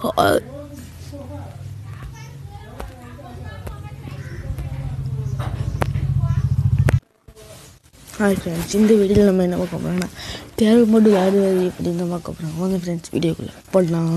Hi friends இந்த வீடியோவில் நம்ம என்ன பார்க்க போகிறோம்னா தேவை மட்டும் வேறு எப்படின்னு தான் பார்க்க போகிறோம் வாங்க ஃப்ரெண்ட்ஸ் வீடியோக்குள்ளே போடலாம்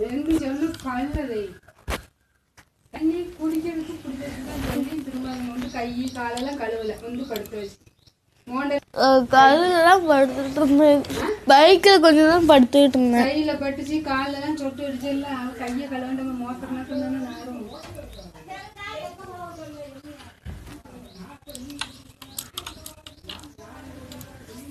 ரெண்டு சொல்லு கல்லறை தண்ணி குடிக்கிறதுக்கு தான் தண்ணி திரும்ப அங்க வந்து கை காலெல்லாம் கழுவல. வந்து படுத்து வச்சு. கல்லாம் படுத்துட்டு இருந்தேன். பைக்கில் கொஞ்சம் தான் படுத்துக்கிட்டு இருந்தேன். கையில பட்டுச்சு காலெல்லாம் சொட்டு அடிச்சு இல்ல கையை கழுவண்டவங்க மோசம் மட்டும் தானே நாரும்